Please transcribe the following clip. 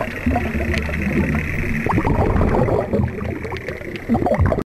Thank you.